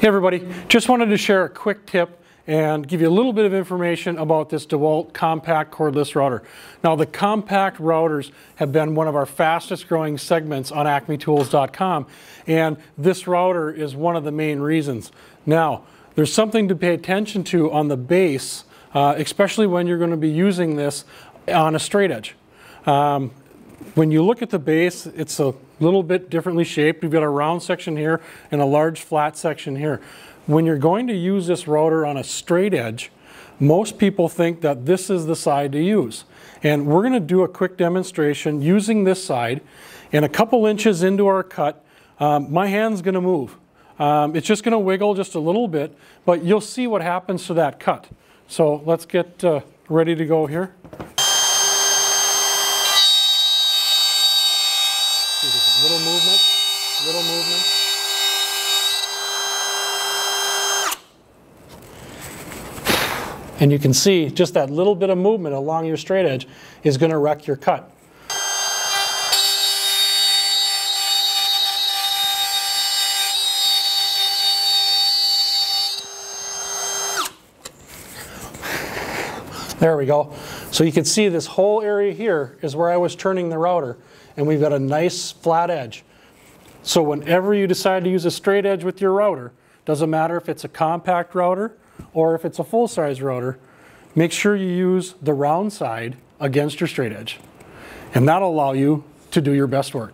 Hey everybody, just wanted to share a quick tip and give you a little bit of information about this DeWalt compact cordless router. Now the compact routers have been one of our fastest growing segments on acmetools.com and this router is one of the main reasons. Now there's something to pay attention to on the base, uh, especially when you're going to be using this on a straight edge. Um, when you look at the base, it's a little bit differently shaped. We've got a round section here and a large flat section here. When you're going to use this router on a straight edge, most people think that this is the side to use. And we're going to do a quick demonstration using this side. And a couple inches into our cut, um, my hand's going to move. Um, it's just going to wiggle just a little bit, but you'll see what happens to that cut. So let's get uh, ready to go here. Little movement, little movement. And you can see just that little bit of movement along your straight edge is going to wreck your cut. There we go. So you can see this whole area here is where I was turning the router and we've got a nice flat edge. So whenever you decide to use a straight edge with your router, doesn't matter if it's a compact router or if it's a full-size router, make sure you use the round side against your straight edge. And that'll allow you to do your best work.